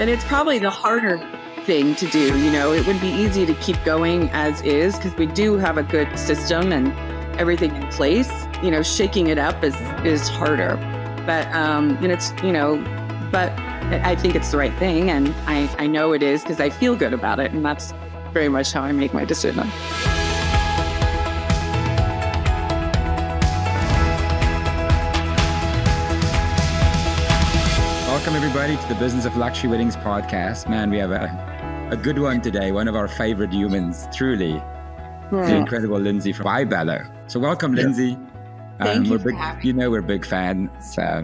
And it's probably the harder thing to do. You know, it would be easy to keep going as is because we do have a good system and everything in place. You know, shaking it up is is harder. But um, and it's you know, but I think it's the right thing, and I I know it is because I feel good about it, and that's very much how I make my decision. Everybody, to the Business of Luxury Weddings podcast. Man, we have a, a good one today, one of our favorite humans, truly. The Hmm. incredible Lindsey from By Bello. So, welcome, Lindsey. Thank Um, you big, You know, we're big fans. So,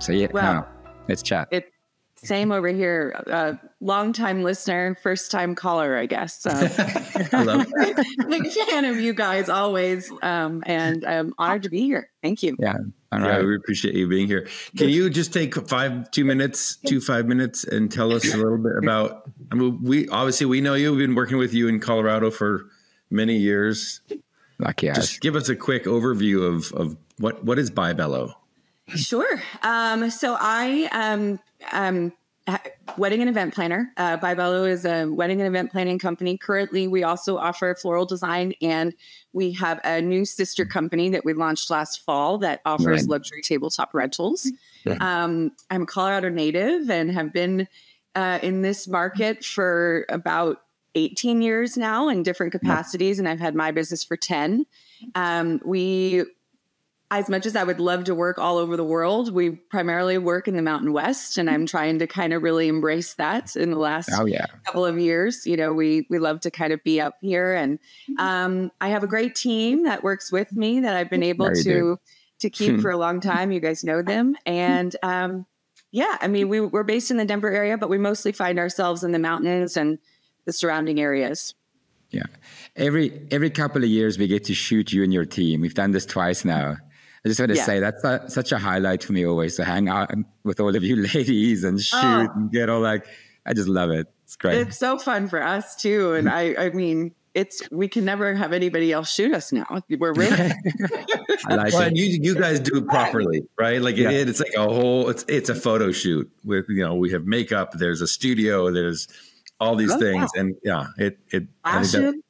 so yeah, Well, no, let's chat. It same over here. Uh, long time listener, first time caller, I guess. So I love big fan of you guys always, um, and I'm honored to be here. Thank you. yeah. All right. Yeah, we appreciate you being here. Can you just take five, two minutes, two five minutes, and tell us a little bit about? I mean, we obviously we know you. We've been working with you in Colorado for many years. Lucky us. Just give us a quick overview of of what what is By Bello? Sure. Um, so I um, um, ha- wedding and event planner. Uh, By Bello is a wedding and event planning company. Currently, we also offer floral design, and we have a new sister company that we launched last fall that offers Right. luxury tabletop rentals. Yeah. Um, I'm a Colorado native and have been uh, in this market for about 18 years now in different capacities, and I've had my business for 10. Um, we as much as I would love to work all over the world, we primarily work in the Mountain West, and I'm trying to kind of really embrace that in the last oh, yeah. couple of years. You know, we we love to kind of be up here, and um, I have a great team that works with me that I've been able Yeah, to do. to keep for a long time. You guys know them, and um, yeah, I mean, we we're based in the Denver area, but we mostly find ourselves in the mountains and the surrounding areas. Yeah. Every every couple of years, we get to shoot you and your team. We've done this twice now. I just want to Yeah. say that's a, such a highlight for me always to hang out with all of you ladies and oh. shoot Oh. and get all like, I just love it. It's great. It's so fun for us too, and mm-hmm. I I mean. It's we can never have anybody else shoot us now. We're really I like Well, it. you you guys do it properly, right? Like Yeah. it, it's like a whole. It's it's a photo shoot with you know we have makeup. There's a studio. There's all these Oh, things, and yeah, it it. I that-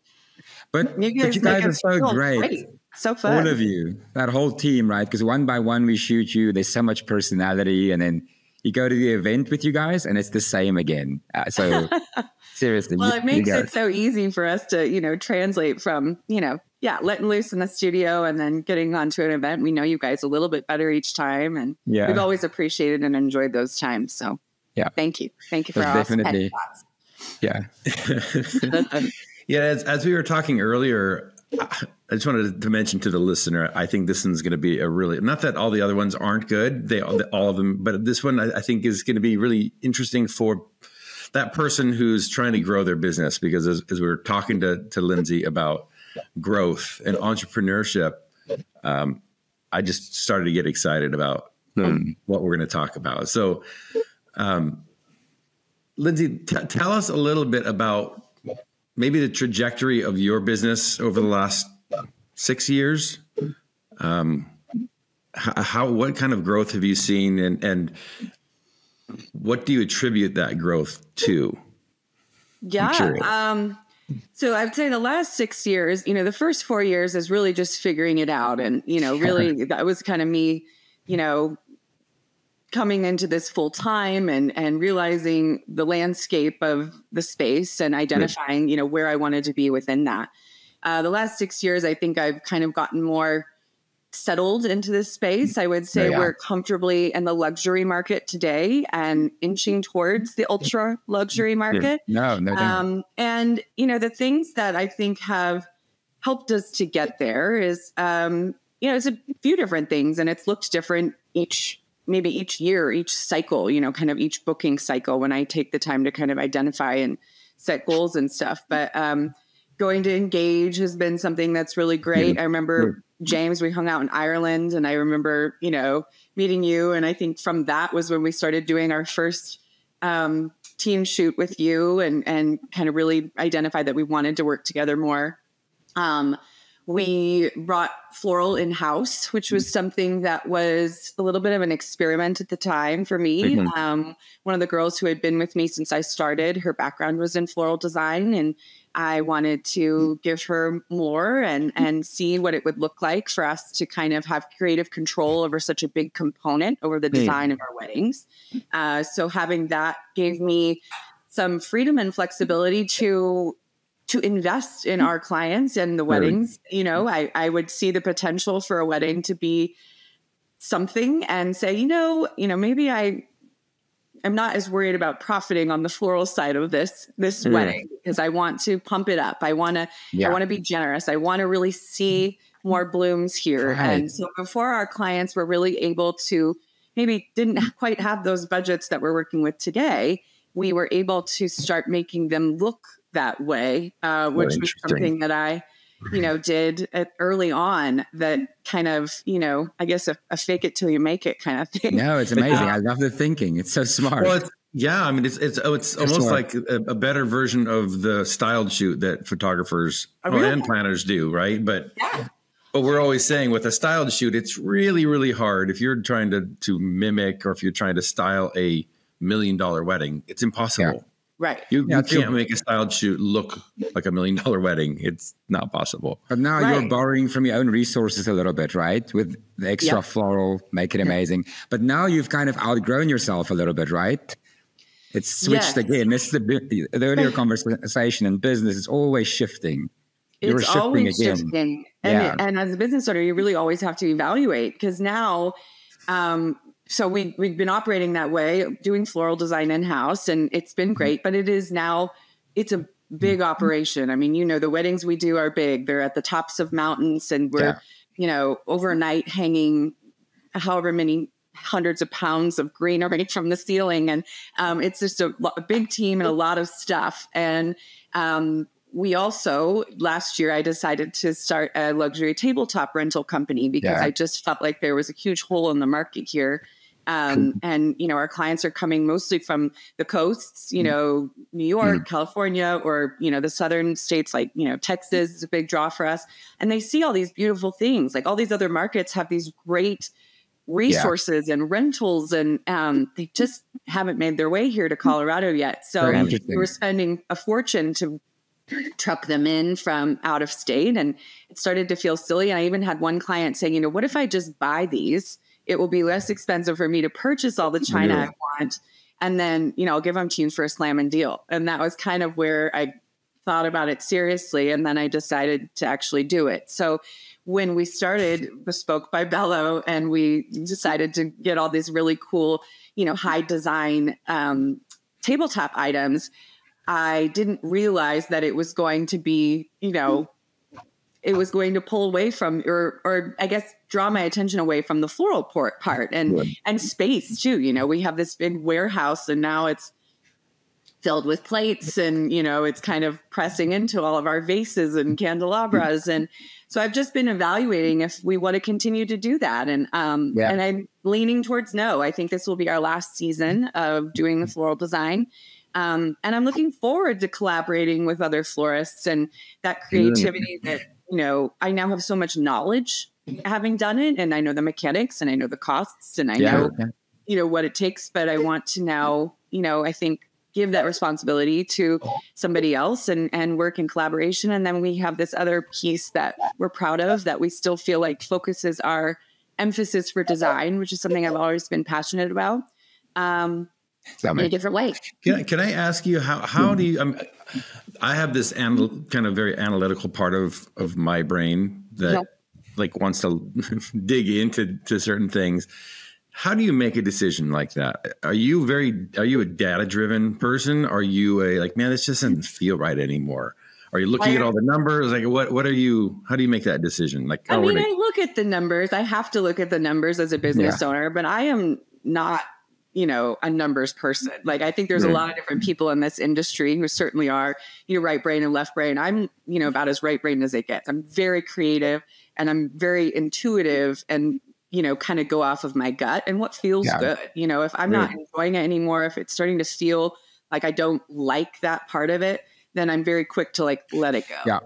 But, You but guys, you guys are so feel great. So fun. All of you, that whole team, right? Because one by one we shoot you. There's so much personality, and then you go to the event with you guys, and it's the same again. Uh, so seriously, well, you- it makes it so easy for us to, you know, translate from, you know, yeah, letting loose in the studio and then getting onto an event. We know you guys a little bit better each time, and Yeah. we've always appreciated and enjoyed those times. So, Yeah. thank you, thank you for That's all definitely- yeah. Yeah, as, as we were talking earlier, I just wanted to mention to the listener, I think this one's going to be a really not that all the other ones aren't good, they all, all of them, but this one I, I think is going to be really interesting for that person who's trying to grow their business. Because as, as we were talking to to Lindsey about growth and entrepreneurship, um, I just started to get excited about um, what we're going to talk about. So, um, Lindsey, t- tell us a little bit about maybe the trajectory of your business over the last six years. Um, how, what kind of growth have you seen, and and what do you attribute that growth to? Yeah. Um, so I'd say the last six years, you know, the first four years is really just figuring it out. And, you know, really that was kind of me, you know, coming into this full time and and realizing the landscape of the space and identifying, you know, where I wanted to be within that. Uh, the last six years, I think I've kind of gotten more settled into this space. I would say Yeah. we're comfortably in the luxury market today and inching towards the ultra luxury market. No, no, no. Um, and you know, the things that I think have helped us to get there is, um, you know, it's a few different things, and it's looked different each, maybe each year, each cycle. You know, kind of each booking cycle when I take the time to kind of identify and set goals and stuff. But um, going to engage has been something that's really great. I remember James, we hung out in Ireland, and I remember, you know, meeting you, and I think from that was when we started doing our first um, team shoot with you and and kind of really identified that we wanted to work together more. Um, we brought floral in house, which was something that was a little bit of an experiment at the time for me. Mm-hmm. Um, one of the girls who had been with me since I started, her background was in floral design, and I wanted to give her more and and see what it would look like for us to kind of have creative control over such a big component over the design of our weddings. Uh, so having that gave me some freedom and flexibility to to invest in our clients and the weddings. You know, I, I would see the potential for a wedding to be something and say, you know, you know, maybe I I'm not as worried about profiting on the floral side of this this mm. wedding because I want to pump it up. I want to yeah. I want to be generous. I want to really see more blooms here. Right. And so before our clients were really able to maybe didn't quite have those budgets that we're working with today, we were able to start making them look that way, uh, which was something that I, you know, did early on that kind of, you know, I guess a, a, fake it till you make it kind of thing. No, it's amazing. I love the thinking. It's so smart. Well, it's, yeah, I mean, it's it's oh, it's, almost smart. like a, a, better version of the styled shoot that photographers oh, really? and planners do, right? But yeah. But we're always saying with a styled shoot, it's really, really hard if you're trying to to mimic or if you're trying to style a million dollar wedding, it's impossible. Yeah. Right. You, yeah, you can't make a styled shoot look like a million dollar wedding. It's not possible. But now right. you're borrowing from your own resources a little bit, right? With the extra floral, make it amazing. But now you've kind of outgrown yourself a little bit, right? It's switched yes. again. This is the, the earlier conversation in business is always shifting. You're it's always again. shifting. And, yeah. and as a business owner, you really always have to evaluate because now um, so we we've been operating that way, doing floral design in house, and it's been mm-hmm. great. But it is now it's a big mm-hmm. operation. I mean, you know, the weddings we do are big. They're at the tops of mountains, and we're yeah. you know overnight hanging however many hundreds of pounds of greenery from the ceiling, and um, it's just a, a, big team and a lot of stuff. And um, we also last year I decided to start a luxury tabletop rental company because yeah. I just felt like there was a huge hole in the market here um, and you know, our clients are coming mostly from the coasts, you mm. know, New York, mm. California, or you know, the southern states like you know, Texas is a big draw for us. And they see all these beautiful things. Like all these other markets have these great resources yeah. and rentals, and um, they just haven't made their way here to Colorado yet. So we were spending a fortune to truck them in from out of state, and it started to feel silly. And I even had one client saying, you know, what if I just buy these? It will be less expensive for me to purchase all the china yeah. I want. And then, you know, I'll give them to you for a slam and deal. And that was kind of where I thought about it seriously. And then I decided to actually do it. So when we started Bespoke by Bello and we decided to get all these really cool, you know, high design um, tabletop items, I didn't realize that it was going to be, you know, it was going to pull away from or or I guess draw my attention away from the floral port part and and space too. You know, we have this big warehouse and now it's filled with plates and you know it's kind of pressing into all of our vases and candelabras and so I've just been evaluating if we want to continue to do that and um yeah. and I'm leaning towards no. I think this will be our last season of doing the floral design. Um, and I'm looking forward to collaborating with other florists and that creativity that you know, I now have so much knowledge having done it and I know the mechanics and I know the costs and I yeah, know, you know, what it takes, but I want to now, you know, I think give that responsibility to somebody else and, and work in collaboration. And then we have this other piece that we're proud of that we still feel like focuses our emphasis for design, which is something I've always been passionate about. Um, in a different way. Can I, can I ask you how how do you? Um, I have this anal, kind of very analytical part of of my brain that yep. like wants to dig into to certain things. How do you make a decision like that? Are you very are you a data driven person? Are you a like man? This just doesn't feel right anymore. Are you looking at all the numbers? Like what what are you how do you make that decision? Like I mean, I look at the numbers. I have to look at the numbers as a business yeah. owner, but I am not you know, a numbers person. Mm-hmm. Like I think there's a lot of different mm-hmm. people in this industry who certainly are, you know, right brain and left brain. I'm, you know, about as right brain as it gets. I'm very creative and I'm very intuitive and, you know, kind of go off of my gut and what feels yeah. good. You know, if I'm not enjoying it anymore, if it's starting to feel like I don't like that part of it, then I'm very quick to like let it go. Yeah.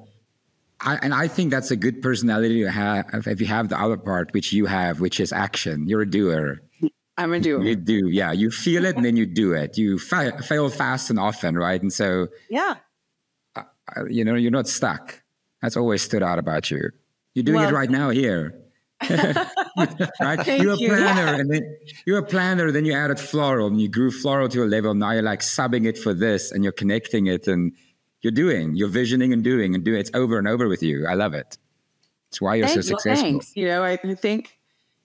I, and I think that's a good personality to have if you have the other part, which you have, which is action. You're a doer. I'm a doer. You do, yeah. You feel it and then you do it. You fa- fail fast and often, right? And so, yeah, uh, you know, you're not stuck. That's always stood out about you. You're doing well, it right now here. right? You're a you. planner, and then you're a planner. Then you added floral, and you grew floral to a level. Now you're like subbing it for this, and you're connecting it, and you're doing, you're visioning and doing and doing. It's over and over with you. I love it. It's why you're so successful. Well, thanks. You know, I, I think,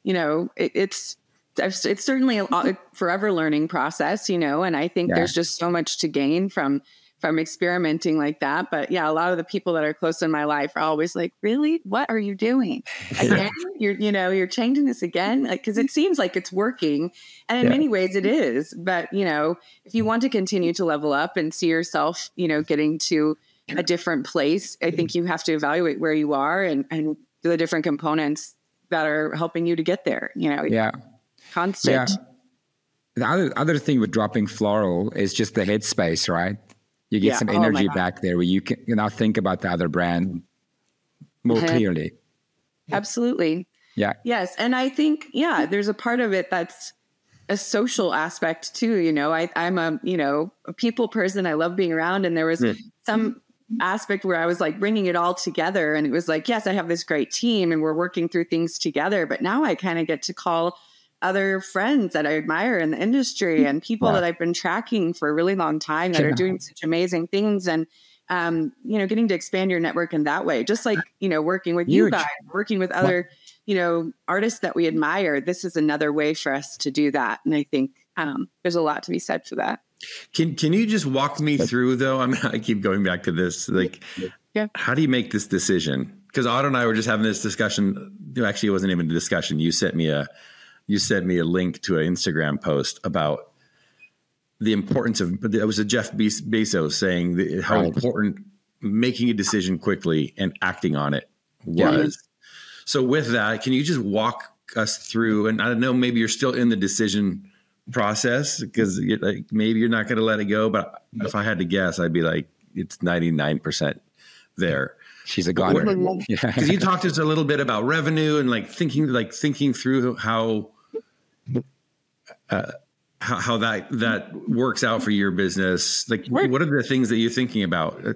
you know, it, it's it's certainly a, forever learning process. You know, and I think yeah. there's just so much to gain from from experimenting like that. But yeah, a lot of the people that are close in my life are always like, "Really? What are you doing again? you're you know you're changing this again?" Like because it seems like it's working, and in yeah. many ways it is. But you know, if you want to continue to level up and see yourself, you know, getting to a different place, I think you have to evaluate where you are and and the different components that are helping you to get there. You know, yeah, constant. Yeah. The other other thing with dropping floral is just the headspace, right? you get yeah. some oh energy oh back there where you can you know think about the other brand more uh-huh. clearly absolutely yeah yes and i think yeah there's a part of it that's a social aspect too you know I, i'm a you know a people person i love being around and there was mm. some aspect where i was like bringing it all together and it was like yes i have this great team and we're working through things together but now i kind of get to call other friends that I admire in the industry and people that I've been tracking for a really long time that are doing such amazing things and um, you know, getting to expand your network in that way. Just like, you know, working with Huge. you guys, working with other, you know, artists that we admire. This is another way for us to do that. And I think um, there's a lot to be said for that. Can can you just walk me through though? I mean, I keep going back to this. Like yeah. how do you make this decision? Because Otto and I were just having this discussion. Actually, it wasn't even a discussion. You sent me a you sent me a link to an Instagram post about the importance of but it was a Jeff Bezos saying how right. important making a decision quickly and acting on it was. Yeah. So with that, can you just walk us through? And I don't know, maybe you're still in the decision process because like, maybe you're not going to let it go. But if I had to guess, I'd be like, it's 99% there. She's a goner. Because you talked to us a little bit about revenue and like thinking, like thinking through how uh, how, how, that that works out for your business. Like, what are the things that you're thinking about? Uh,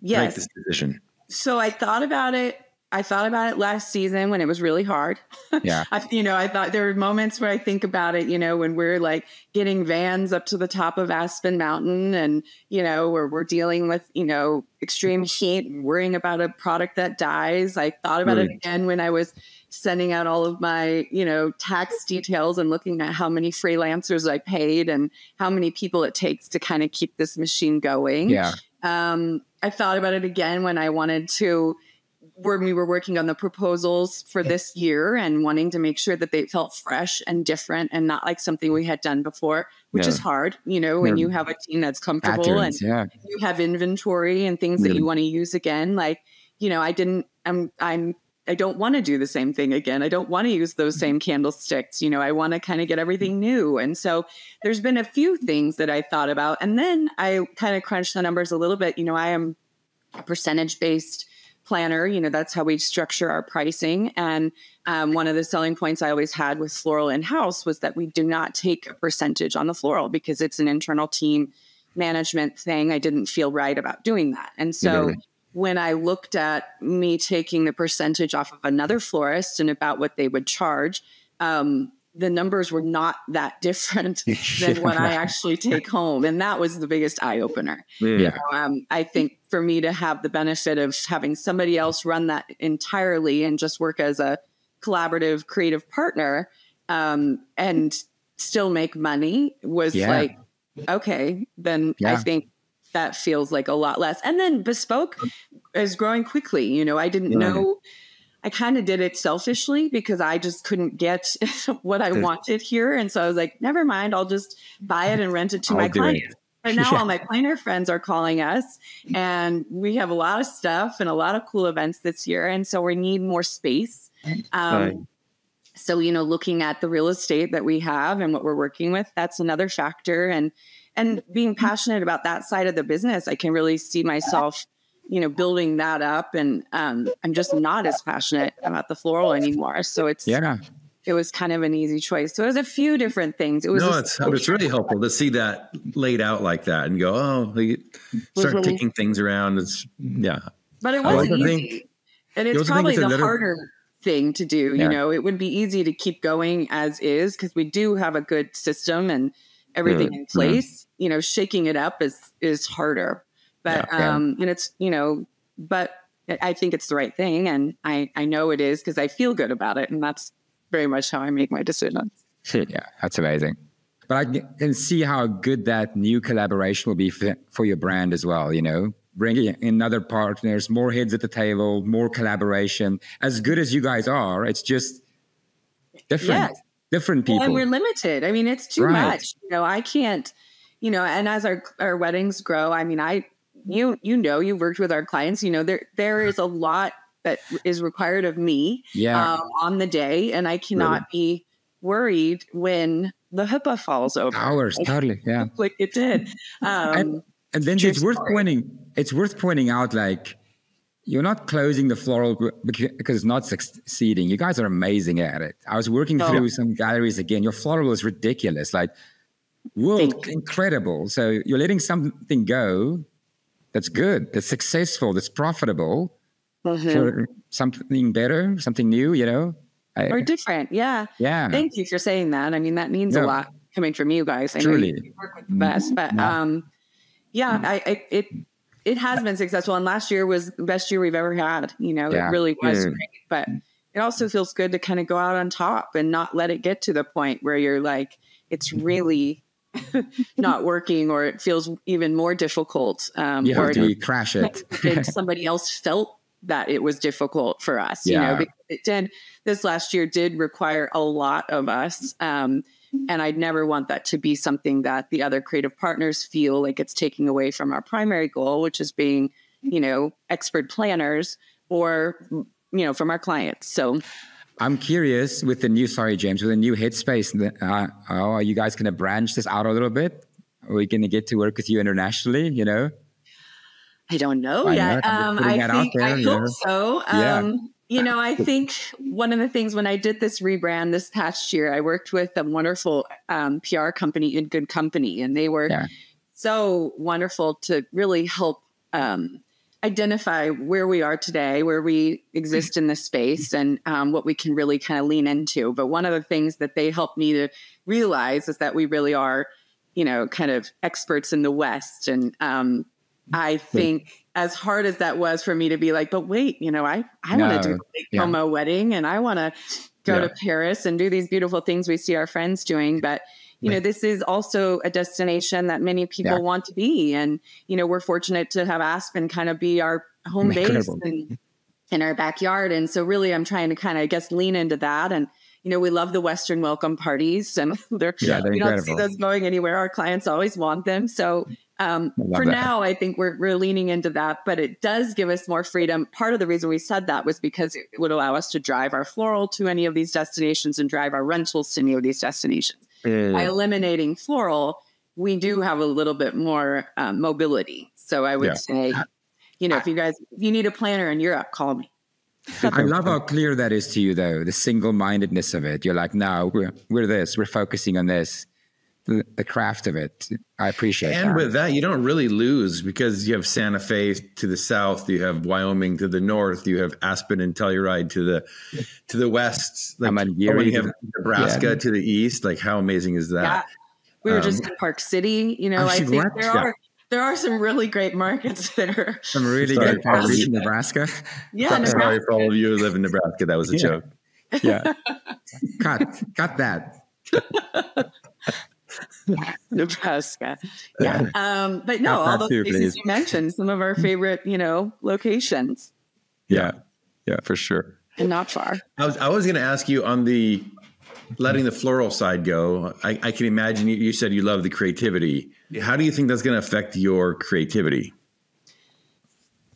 yes. This decision. So I thought about it. I thought about it last season when it was really hard. Yeah. I, you know, I thought there were moments where I think about it, you know, when we're like getting vans up to the top of Aspen Mountain and, you know, where we're dealing with, you know, extreme heat and worrying about a product that dies. I thought about it again when I was sending out all of my, you know, tax details and looking at how many freelancers I paid and how many people it takes to kind of keep this machine going. Yeah. Um, I thought about it again when I wanted to, when we were working on the proposals for this year and wanting to make sure that they felt fresh and different and not like something we had done before, which yeah. is hard, you know, when you have a team that's comfortable Patterns, and yeah. you have inventory and things that you want to use again. Like, you know, I didn't, I'm, I'm I don't want to do the same thing again. I don't want to use those same candlesticks. You know, I want to kind of get everything new. And so there's been a few things that I thought about. And then I kind of crunched the numbers a little bit. You know, I am a percentage based planner. You know, that's how we structure our pricing. And um, one of the selling points I always had with Floral in house was that we do not take a percentage on the floral because it's an internal team management thing. I didn't feel right about doing that. And so, when I looked at me taking the percentage off of another florist and about what they would charge, um, the numbers were not that different than what I actually take home. And that was the biggest eye opener. Yeah. um, I think for me to have the benefit of having somebody else run that entirely and just work as a collaborative creative partner um, and still make money was yeah. like, okay, then yeah. I think that feels like a lot less. And then bespoke is growing quickly. You know, I didn't know. I kind of did it selfishly because I just couldn't get what I wanted here. And so I was like, never mind, I'll just buy it and rent it to I'll my clients. But now yeah. all my planner friends are calling us and we have a lot of stuff and a lot of cool events this year. And so we need more space. Um, So, you know, looking at the real estate that we have and what we're working with, that's another factor. And and being passionate about that side of the business, I can really see myself you know, building that up, and um, I'm just not as passionate about the floral anymore. So it's yeah, it was kind of an easy choice. So it was a few different things. It was no, it's it's really helpful to see that laid out like that and go, oh, like, start really, ticking things around. It's yeah, but it wasn't easy, and it's probably the little, harder thing to do. Yeah. You know, it would be easy to keep going as is because we do have a good system and everything mm, in place. You know, shaking it up is is harder, but yeah, um, and it's you know, but I think it's the right thing, and I I know it is because I feel good about it, and that's very much how I make my decisions. Yeah, that's amazing. But I can see how good that new collaboration will be for, for your brand as well. You know, bringing in other partners, more heads at the table, more collaboration. As good as you guys are, it's just different. Yes. Different people. Well, and we're limited. I mean, it's too right. much. You know, I can't, you know, and as our our weddings grow, I mean, I you you know, you've worked with our clients, you know, there there is a lot that is required of me yeah. um, on the day, and I cannot really? be worried when the chuppah falls over. Hours, like, totally, yeah, like it did. Um, and, and, then it's worth pointing. It's worth pointing out, like you're not closing the floral because it's not succeeding. You guys are amazing at it. I was working oh. through some galleries again. Your floral is ridiculous, like world incredible. So you're letting something go that's good, that's successful, that's profitable mm-hmm. for something better, something new, you know? I, or different. Yeah. Yeah. Thank you for saying that. I mean, that means no, a lot coming from you guys. I truly. know you work with the best, but um, yeah, I, I, it, it has been successful. And last year was the best year we've ever had. You know, yeah. it really was great. But it also feels good to kind of go out on top and not let it get to the point where you're like, it's really not working or it feels even more difficult. Um, you have to crash it. somebody else felt that it was difficult for us, yeah. you know, because it did, this last year did require a lot of us. Um, and I'd never want that to be something that the other creative partners feel like it's taking away from our primary goal, which is being, you know, expert planners or, you know, from our clients. So I'm curious with the new, sorry, James, with the new headspace, uh, are you guys going to branch this out a little bit? Are we going to get to work with you internationally, you know? I don't know yet. Um, I think there, I hope know? so. Um, yeah. You know, I think one of the things when I did this rebrand this past year, I worked with a wonderful um, PR company in Good Company, and they were yeah. so wonderful to really help um, identify where we are today, where we exist in this space, and um, what we can really kind of lean into. But one of the things that they helped me to realize is that we really are, you know, kind of experts in the West, and um, I think as hard as that was for me to be like, but wait, you know, I, I no, want to do a yeah. Como wedding and I want to go yeah. to Paris and do these beautiful things we see our friends doing. But, you know, this is also a destination that many people yeah. want to be. And, you know, we're fortunate to have Aspen kind of be our home Incredible. base and in our backyard. And so really I'm trying to kind of, I guess, lean into that. And, you know, we love the Western welcome parties and they're, yeah, they're we don't see those going anywhere. Our clients always want them. So, um, for that. now, I think we're, we're leaning into that, but it does give us more freedom. Part of the reason we said that was because it would allow us to drive our floral to any of these destinations and drive our rentals to any of these destinations. Mm. By eliminating floral, we do have a little bit more um, mobility. So I would yeah. say, you know, if you guys, if you need a planner in Europe, call me. I love how clear that is to you, though, the single mindedness of it. You're like, no, we're, we're this, we're focusing on this the, the craft of it. I appreciate and that. with that, you don't really lose because you have Santa Fe to the south, you have Wyoming to the north, you have Aspen and Telluride to the to the west. Like, oh, you have Nebraska yeah. to the east. Like, how amazing is that? Yeah. We were um, just in Park City. You know, I think there yeah. are there are some really great markets there. Some really Sorry, great markets in Nebraska. Yeah, Sorry Nebraska. for all of you who live in Nebraska. That was a joke. Yeah, cut, cut that. Nebraska. Yeah. Um, but no, all those places please. you mentioned, some of our favorite, you know, locations. Yeah. Yeah, for sure. And not far. I was I was gonna ask you on the letting the floral side go. I, I can imagine you, you said you love the creativity. How do you think that's gonna affect your creativity?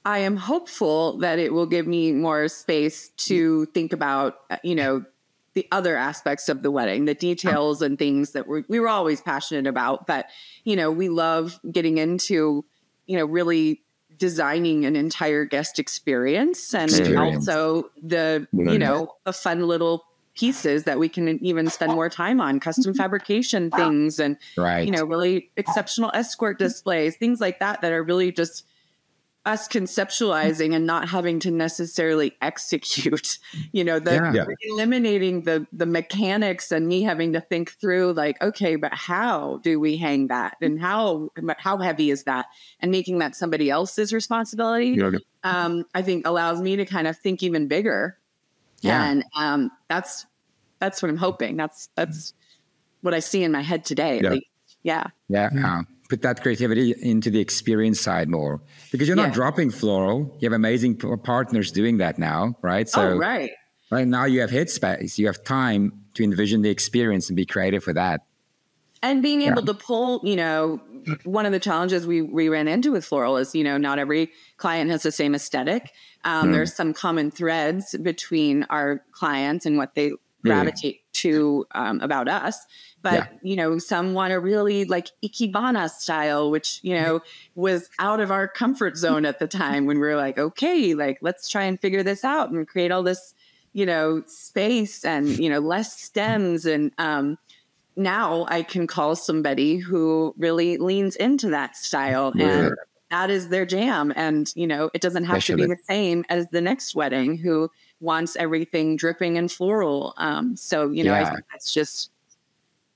I am hopeful that it will give me more space to think about, uh, you know, the other aspects of the wedding, the details and things that we we were always passionate about. But, you know, we love getting into, you know, really designing an entire guest experience and experience. also the you know the fun little pieces that we can even spend more time on custom mm-hmm. fabrication things and right. you know really exceptional escort mm-hmm. displays things like that that are really just us conceptualizing and not having to necessarily execute you know the yeah. eliminating the the mechanics and me having to think through like okay but how do we hang that? And how how heavy is that? And making that somebody else's responsibility yeah. um, i think allows me to kind of think even bigger. Yeah. and um, that's that's what i'm hoping. That's that's what i see in my head today yeah. yeah. Yeah put that creativity into the experience side more because you're not dropping floral. You have amazing p- partners doing that now, right? So, oh, right. Right now, you have headspace. You have time to envision the experience and be creative with that. And being able yeah. to pull, you know, one of the challenges we, we ran into with floral is, you know, not every client has the same aesthetic. Um, mm. There's some common threads between our clients and what they gravitate to um, about us but yeah. you know some want to really like ikebana style which you know was out of our comfort zone at the time when we were like okay like let's try and figure this out and create all this you know space and you know less stems. And um now i can call somebody who really leans into that style and that is their jam. And you know it doesn't have to be. the same as the next wedding who wants everything dripping and floral um so you know yeah. i think that's just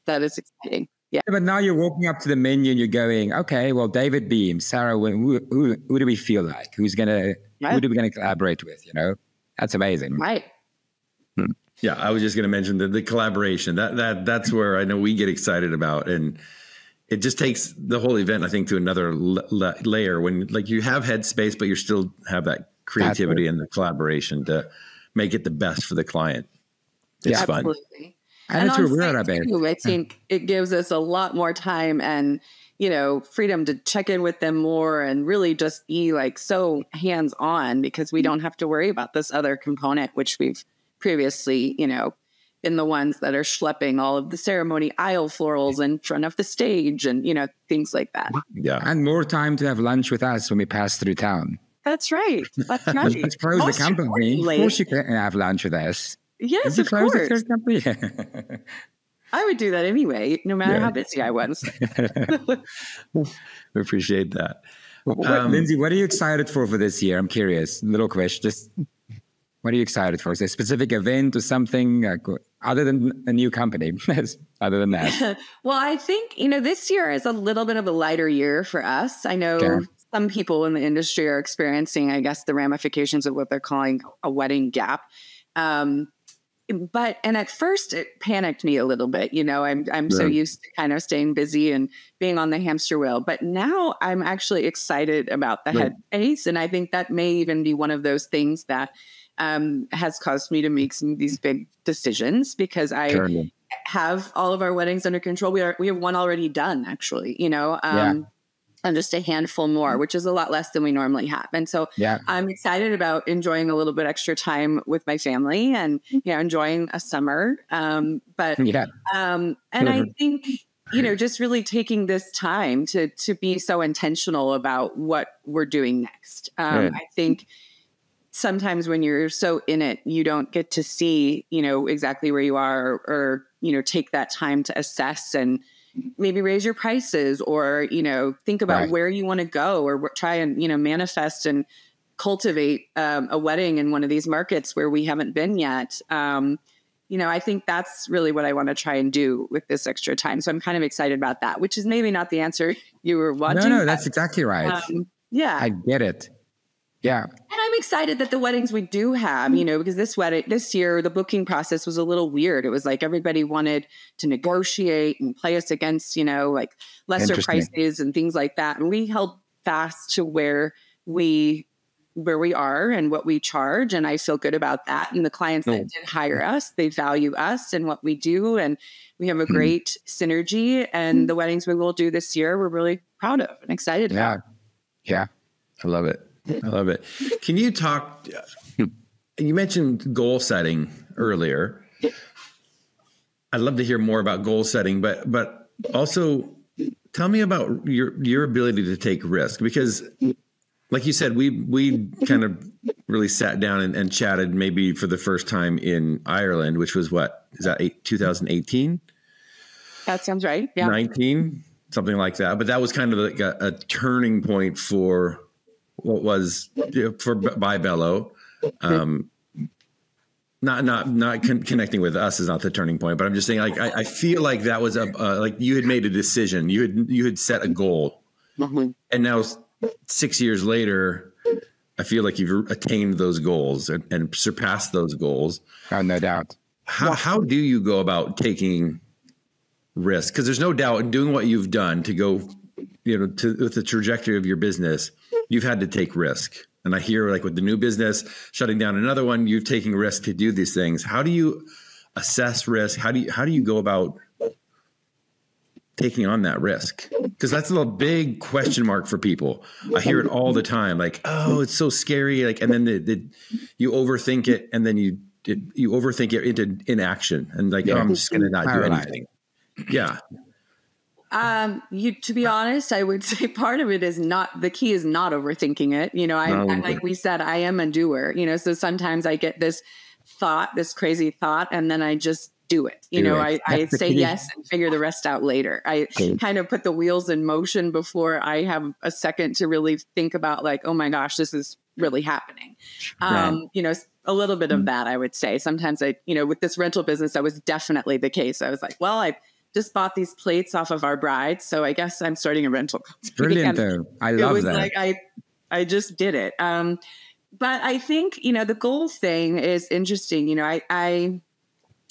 that is exciting. Yeah. But now you're walking up to the menu and you're going, okay, well, David Beahm, Sarah, who, who, who do we feel like? Who's gonna right. who do we gonna collaborate with? You know, that's amazing. Right. Hmm. Yeah, I was just gonna mention the, the collaboration. That that that's where I know we get excited about, and it just takes the whole event, I think, to another l- layer when like you have headspace, but you still have that creativity and the collaboration to make it the best for the client. It's yeah, fun. Absolutely. And that's where we're at, too, I think it gives us a lot more time and you know freedom to check in with them more and really just be like so hands on because we don't have to worry about this other component which we've previously you know been the ones that are schlepping all of the ceremony aisle florals in front of the stage and you know things like that. Yeah. And more time to have lunch with us when we pass through town that's right that's right let's close the company of course you can have lunch with us Yes, of course. I would do that anyway, no matter yeah. how busy I was. we appreciate that. um, Lindsey, what are you excited for for this year? I'm curious. Little question. Just what are you excited for? Is there a specific event or something uh, other than a new company? other than that, well, I think you know this year is a little bit of a lighter year for us. I know. Okay. Some people in the industry are experiencing, I guess, the ramifications of what they're calling a wedding gap. Um, but and at first it panicked me a little bit you know i'm i'm yeah. so used to kind of staying busy and being on the hamster wheel but now i'm actually excited about the right. headspace and i think that may even be one of those things that um, has caused me to make some of these big decisions because i have all of our weddings under control we are we have one already done actually you know um, yeah and just a handful more, which is a lot less than we normally have. And so yeah. I'm excited about enjoying a little bit extra time with my family and you know enjoying a summer. Um, but yeah, um, and I think you know just really taking this time to to be so intentional about what we're doing next. Um, I think sometimes when you're so in it, you don't get to see you know exactly where you are or, or you know take that time to assess and maybe raise your prices or you know think about right. where you want to go or try and you know manifest and cultivate um, a wedding in one of these markets where we haven't been yet. Um, you know i think that's really what i want to try and do with this extra time. So i'm kind of excited about that which is maybe not the answer you were wanting no no that's exactly right. um, yeah. I get it yeah. And I'm excited that the weddings we do have, you know, because this wedding this year the booking process was a little weird. It was like everybody wanted to negotiate and play us against, you know, like lesser prices and things like that. And we held fast to where we where we are and what we charge and I feel good about that. And the clients that did hire us, they value us and what we do and we have a hmm. great synergy and the weddings we will do this year we're really proud of and excited yeah. about. Yeah. I love it. I love it. Can you talk? Uh, you mentioned goal setting earlier. I'd love to hear more about goal setting, but but also tell me about your your ability to take risk because like you said, we we kind of really sat down and, and, chatted maybe for the first time in Ireland, which was what is that 2018? That sounds right. Yeah, 19, something like that. But that was kind of like a, a turning point for what was for by Bello. Um, not not not con- connecting with us is not the turning point, but I'm just saying like I, I feel like that was a uh, like you had made a decision, you had you had set a goal, mm-hmm. and now six years later, I feel like you've attained those goals and, and surpassed those goals. Oh, no doubt. How, how do you go about taking risk? Because there's no doubt in doing what you've done to go, you know, to with the trajectory of your business, you've had to take risk. And I hear like with the new business, shutting down another one, you're taking risk to do these things. How do you assess risk? How do you how do you go about taking on that risk? Because that's a big question mark for people. I hear it all the time, like, "Oh, it's so scary!" Like, and then the, the, you overthink it, and then you it, you overthink it into inaction, and like, yeah. oh, I'm just going to not do anything. Yeah. Um, you to be honest, I would say part of it is not the key is not overthinking it. You know, I, I like we said, I am a doer. You know, so sometimes I get this thought, this crazy thought, and then I just do it. You do know, it. I, I say yes and figure the rest out later. I okay. kind of put the wheels in motion before I have a second to really think about like, oh my gosh, this is really happening. Right. Um, you know, a little bit of mm. that, I would say. Sometimes I, you know, with this rental business, that was definitely the case. I was like, well, I just bought these plates off of our bride, so I guess I'm starting a rental. Company. It's brilliant, though. I love it was that. Like I, I just did it. Um, but I think you know the goal thing is interesting. You know, I, I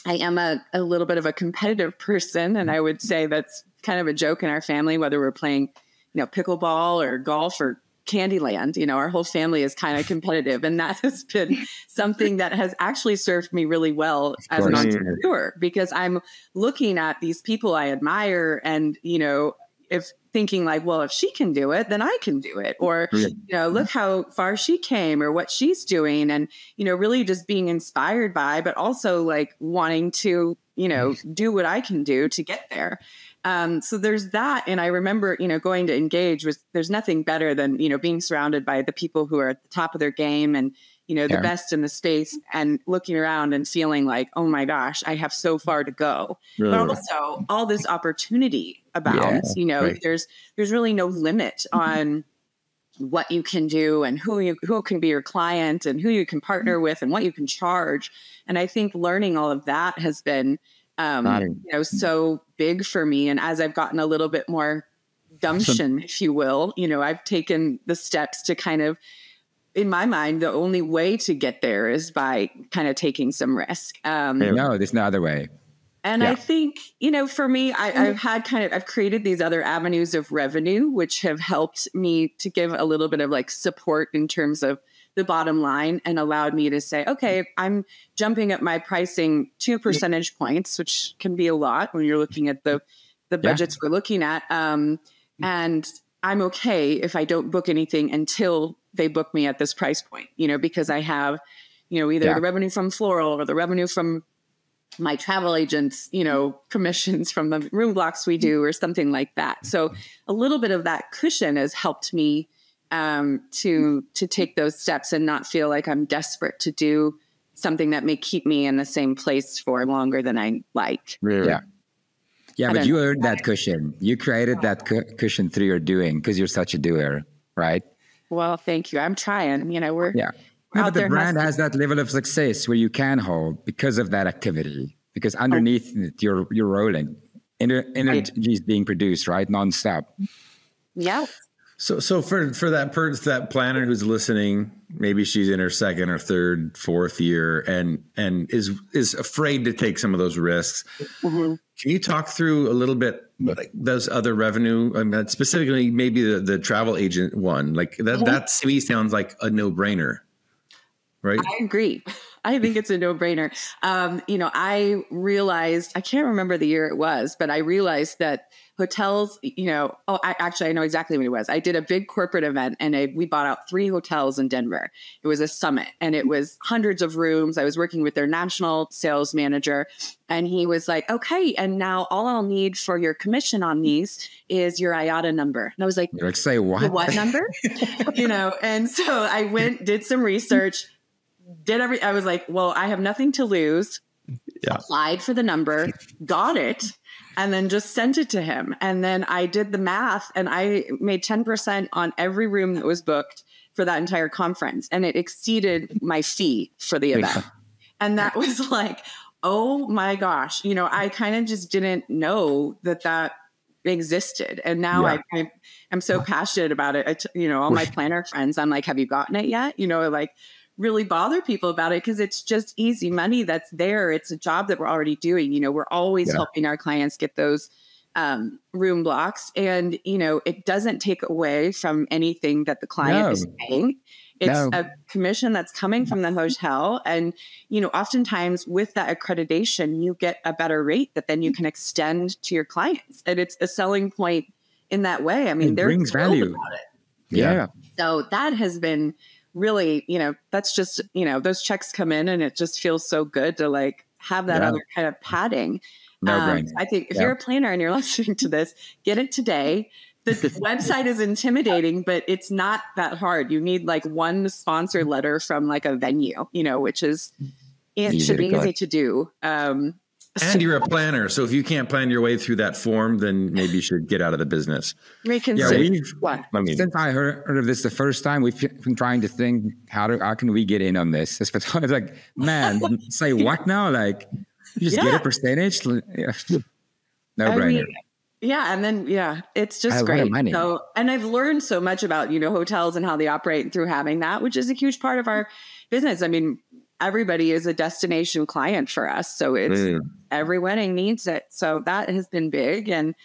I am a, a little bit of a competitive person, and I would say that's kind of a joke in our family, whether we're playing, you know, pickleball or golf or Candyland. You know, our whole family is kind of competitive, and that has been something that has actually served me really well as an entrepreneur because I'm looking at these people I admire, and you know, if thinking like, well, if she can do it, then I can do it. Or, you know, look how far she came or what she's doing. And, you know, really just being inspired by, but also like wanting to, you know, mm. do what I can do to get there. Um, so there's that. And I remember, you know, going to engage was there's nothing better than, you know, being surrounded by the people who are at the top of their game and, you know, the yeah. best in the space and looking around and feeling like, oh my gosh, I have so far to go. Really? But also all this opportunity about, yeah, you know, right. there's there's really no limit mm-hmm. on what you can do and who you who can be your client and who you can partner with and what you can charge. And I think learning all of that has been um, you know, so big for me. And as I've gotten a little bit more gumption, if you will, you know, I've taken the steps to kind of in my mind, the only way to get there is by kind of taking some risk. Um, no, there's no other way. And yeah. I think, you know, for me, I, have had kind of, I've created these other avenues of revenue, which have helped me to give a little bit of like support in terms of the bottom line and allowed me to say, okay, I'm jumping up my pricing two percentage points, which can be a lot when you're looking at the, the budgets yeah. we're looking at. Um, mm. and I'm okay if I don't book anything until they book me at this price point, you know, because I have, you know, either yeah. the revenue from floral or the revenue from my travel agents, you know, mm. commissions from the room blocks we mm. do or something like that. So a little bit of that cushion has helped me um, to to take those steps and not feel like I'm desperate to do something that may keep me in the same place for longer than I like. Really? Yeah. Yeah, but you earned that cushion. You created that cu- cushion through your doing because you're such a doer, right? Well, thank you. I'm trying. You know, we're yeah. No, but the brand has that level of success where you can hold because of that activity. Because underneath oh. it, you're you're rolling. Energy is being produced, right, nonstop. Yeah. So, so for for that person, that planner who's listening, maybe she's in her second or third, fourth year, and and is is afraid to take some of those risks. Mm-hmm. Can you talk through a little bit like those other revenue, I mean, specifically maybe the, the travel agent one? Like that, mm-hmm. that to me sounds like a no brainer, right? I agree. I think it's a no brainer. Um, you know, I realized, I can't remember the year it was, but I realized that hotels, you know, oh, I, actually, I know exactly what it was. I did a big corporate event and I, we bought out three hotels in Denver. It was a summit and it mm-hmm. was hundreds of rooms. I was working with their national sales manager and he was like, okay, and now all I'll need for your commission on these is your IATA number. And I was like, You're like say what? What number? you know, and so I went, did some research, did every, I was like, well, I have nothing to lose. Yeah. Applied for the number, got it and then just sent it to him. And then I did the math and I made 10% on every room that was booked for that entire conference. And it exceeded my fee for the event. And that was like, oh my gosh, you know, I kind of just didn't know that that existed. And now yeah. I, I am so passionate about it. I t- you know, all my planner friends, I'm like, have you gotten it yet? You know, like, really bother people about it because it's just easy money that's there. It's a job that we're already doing. You know, we're always yeah. helping our clients get those um, room blocks, and you know, it doesn't take away from anything that the client no. is paying. It's no. a commission that's coming from the hotel. And, you know, oftentimes with that accreditation, you get a better rate that then you can extend to your clients. And it's a selling point in that way. I mean, it brings value. Yeah. yeah. So that has been really, you know, that's just, you know, those checks come in and it just feels so good to like have that yeah. other kind of padding. No um, I think if yeah. you're a planner and you're listening to this, get it today. The website is intimidating, but it's not that hard. You need like one sponsor letter from like a venue, you know, which is it easy should be easy to do. Um, and you're a planner, so if you can't plan your way through that form, then maybe you should get out of the business. Reconsider. Yeah, we've, what? I mean, since I heard, heard, of this the first time, we've been trying to think how do how can we get in on this? It's like, man, say what now? Like, you just yeah. get a percentage. No brainer. Yeah, and then yeah, it's just great. So, and I've learned so much about you know hotels and how they operate through having that, which is a huge part of our business. I mean, everybody is a destination client for us. So it's mm. every wedding needs it. So that has been big. And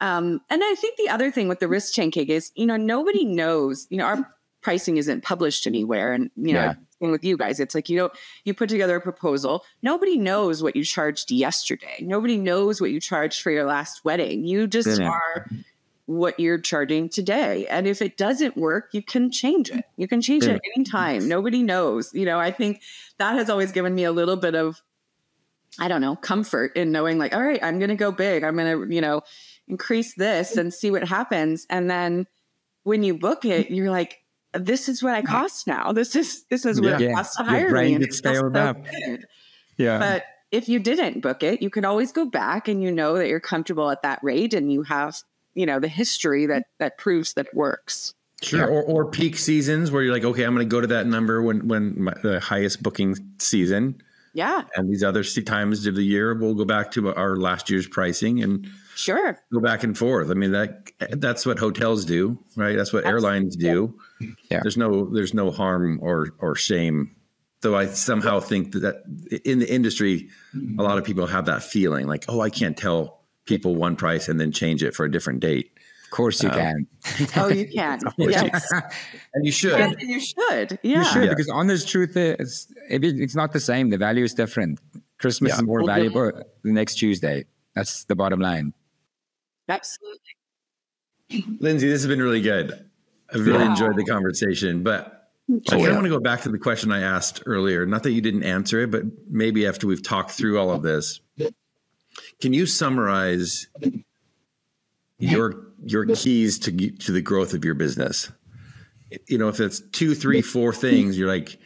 um, and I think the other thing with the risk chain cake is, you know, nobody knows, you know, our pricing isn't published anywhere. And, you know, yeah. with you guys, it's like you know, you put together a proposal. Nobody knows what you charged yesterday. Nobody knows what you charged for your last wedding. You just are what you're charging today. And if it doesn't work, you can change it. You can change yeah. it anytime. Nobody knows. You know, I think that has always given me a little bit of, I don't know, comfort in knowing like, all right, I'm going to go big. I'm going to, you know, increase this and see what happens. And then when you book it, you're like, this is what I cost now. This is, this is what yeah. it costs to hire me. And so Yeah. But if you didn't book it, you can always go back and you know that you're comfortable at that rate and you have you know the history that that proves that works. Sure. Yeah. Or, or peak seasons where you're like, okay, I'm going to go to that number when when my, the highest booking season. Yeah. And these other times of the year, we'll go back to our last year's pricing and sure go back and forth. I mean that that's what hotels do, right? That's what Absolutely. airlines do. Yeah. There's no there's no harm or or shame. Though I somehow think that, that in the industry, a lot of people have that feeling like, oh, I can't tell people one price and then change it for a different date. Of course you um, can. oh, you can. yes. and you should. And you should. Yeah. You should yeah. because honest truth is it's not the same. The value is different. Christmas yeah. is more well, valuable yeah. the next Tuesday. That's the bottom line. Absolutely. Lindsey, this has been really good. I've really enjoyed the conversation, but oh, I kind of want to go back to the question I asked earlier. Not that you didn't answer it, but maybe after we've talked through all of this, can you summarize your your keys to to the growth of your business? You know, if it's two, three, four things, you're like,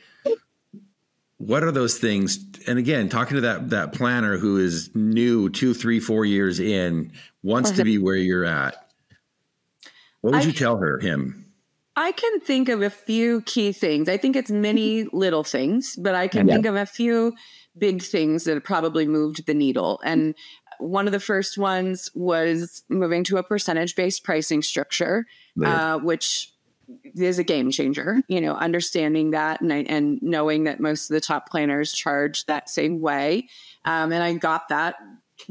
what are those things? And again, talking to that that planner who is new, two, three, four years in, wants to be where you're at. What would I, you tell her, him? I can think of a few key things. I think it's many little things, but I can yeah. think of a few big things that probably moved the needle. And one of the first ones was moving to a percentage based pricing structure, uh, which is a game changer. You know, understanding that and, and knowing that most of the top planners charge that same way. Um, and I got that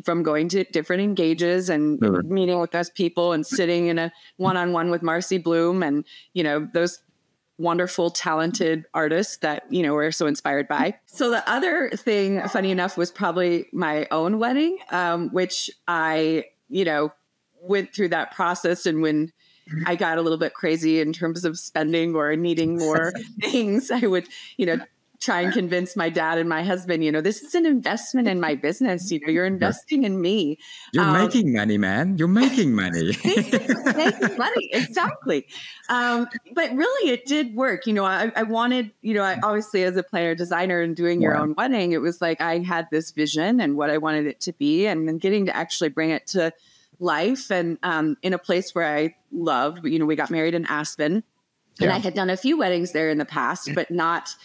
from going to different engages and meeting with those people and sitting in a one-on-one with Marcy Blum and you know those wonderful, talented artists that, you know, we're so inspired by. So the other thing, funny enough, was probably my own wedding, um, which I, you know, went through that process and when I got a little bit crazy in terms of spending or needing more things, I would, you know, try and convince my dad and my husband, you know, this is an investment in my business. You know, you're investing in me. You're um, making money, man. You're making money. making money, exactly. Um, but really, it did work. You know, I, I wanted, you know, I, obviously as a planner designer and doing your own wedding, it was like I had this vision and what I wanted it to be, and then getting to actually bring it to life and um, in a place where I loved. You know, we got married in Aspen. And I had done a few weddings there in the past, but not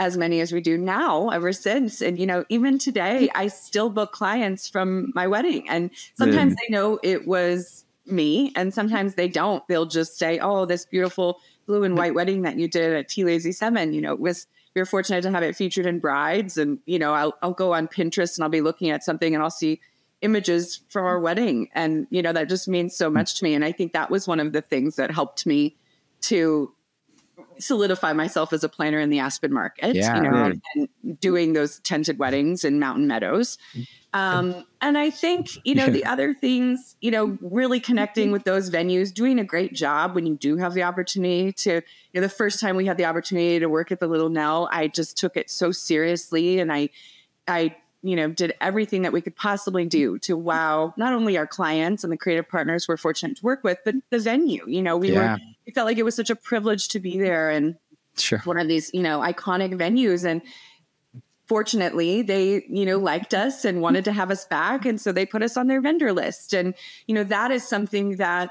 as many as we do now ever since. And, you know, even today, I still book clients from my wedding. And sometimes mm. they know it was me, and sometimes they don't. They'll just say, oh, this beautiful blue and white wedding that you did at T Lazy Seven, you know, was we were fortunate to have it featured in brides. And, you know, I'll, I'll go on Pinterest and I'll be looking at something and I'll see images from our wedding. And, you know, that just means so much to me. And I think that was one of the things that helped me to solidify myself as a planner in the Aspen market, yeah, you know, and doing those tented weddings in mountain meadows. Um, and I think, you know, the other things, you know, really connecting with those venues, doing a great job when you do have the opportunity to, you know, the first time we had the opportunity to work at the Little Nell, I just took it so seriously and I, I, you know, did everything that we could possibly do to wow not only our clients and the creative partners we're fortunate to work with, but the venue. You know, we yeah. were we felt like it was such a privilege to be there and sure. one of these, you know, iconic venues. And fortunately, they, you know, liked us and wanted to have us back. And so they put us on their vendor list. And, you know, that is something that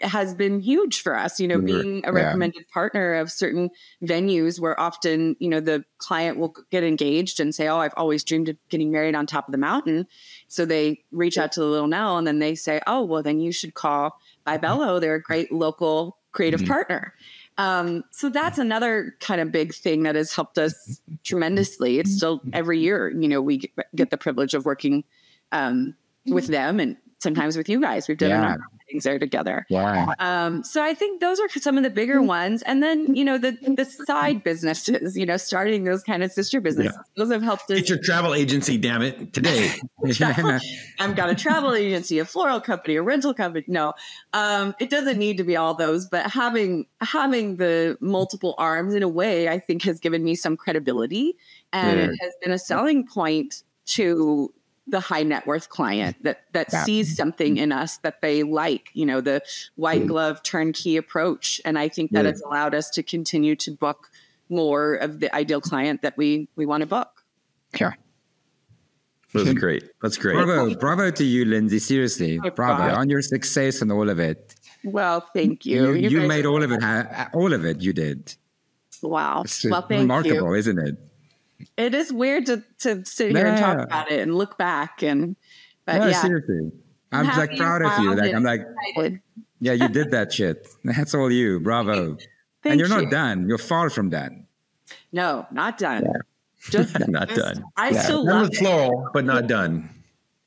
has been huge for us, you know, being a recommended yeah. partner of certain venues where often, you know, the client will get engaged and say, Oh, I've always dreamed of getting married on top of the mountain. So they reach out to the Little Nell and then they say, Oh, well, then you should call by Bello. They're a great local creative mm-hmm. partner. Um, so that's another kind of big thing that has helped us tremendously. It's still every year, you know, we get the privilege of working um, with them and sometimes with you guys. We've done yeah. A things there together. Yeah. Um, so I think those are some of the bigger ones. And then, you know, the the side businesses, you know, starting those kind of sister businesses. Yeah. Those have helped us. It's your travel agency, damn it, today. I've got a travel agency, a floral company, a rental company. No. Um, it doesn't need to be all those, but having having the multiple arms in a way, I think has given me some credibility and yeah. it has been a selling point to the high net worth client that that yeah. sees something in us that they like you know the white mm. glove turnkey approach. And i think that yeah. it's allowed us to continue to book more of the ideal client that we we want to book. Sure. That's great. That's great. Bravo. Bravo to you Lindsey. Seriously. Bravo, bravo on your success and all of it. Well thank you. You, you made all of it all of it you did. Wow. It's well thank remarkable you. isn't it it is weird to, to sit here yeah. and talk about it and look back and but no, yeah. seriously. I'm like proud of you. like i'm like excited. yeah you did that shit. That's all you. Bravo. Thank and you're you. not done. You're far from done. No not done. Yeah. just not just, done. I yeah. still love it. floral but not done.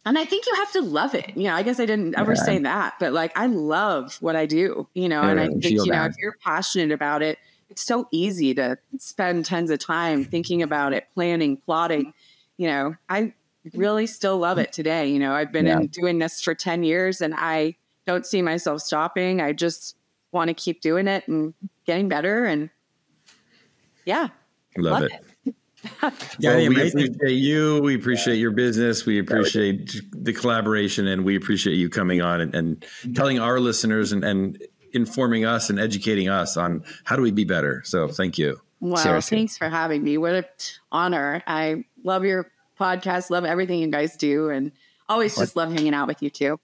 And I think you have to love it. You know, I guess I didn't ever say that, but like I love what I do, you know, and I think, you know, if you're passionate about it, it's so easy to spend tons of time thinking about it, planning, plotting. You know, I really still love it today. You know, I've been yeah. in doing this for 10 years and I don't see myself stopping. I just want to keep doing it and getting better. And yeah, love, love it. it. yeah, well, we appreciate you. We appreciate your business. We appreciate the collaboration, and we appreciate you coming on and, and telling our listeners and, and informing us and educating us on how do we be better. So thank you. Wow. Seriously. Thanks for having me. What an honor. I love your podcast, love everything you guys do, and always what? just love hanging out with you too.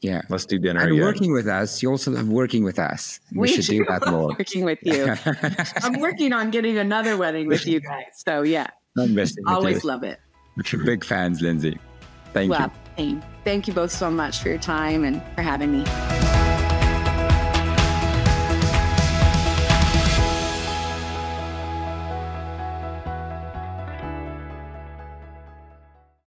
Yeah. Let's do dinner. And again. working with us. You also love working with us. We, we should do that more. Working with you. I'm working on getting another wedding with you guys. So yeah. Always love it. Big fans, Lindsey. Thank well, you. Thank you both so much for your time and for having me.